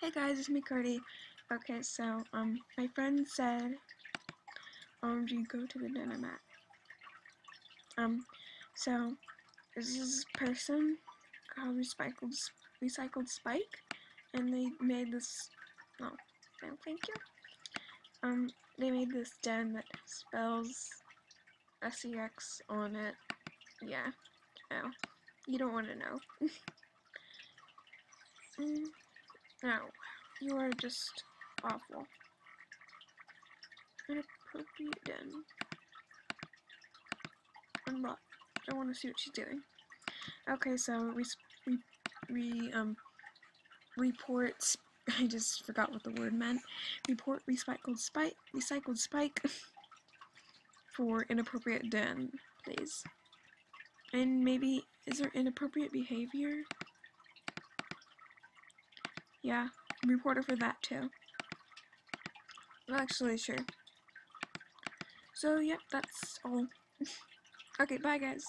Hey guys, it's me, Cardi. Okay, so, um, my friend said, um, do you go to the den I'm at? Um, so, this is this person called Recycled, Recycled Spike, and they made this, oh, no, thank you. Um, they made this den that spells SEX on it. Yeah, oh, you don't want to know. mm. No, you are just awful. Inappropriate den. Unlock. I don't want to see what she's doing. Okay, so we we we um report. I just forgot what the word meant. Report recycled spike. Recycled spike for inappropriate den, please. And maybe is there inappropriate behavior? Yeah, reporter for that too. Actually, sure. So, yep, that's all. okay, bye guys.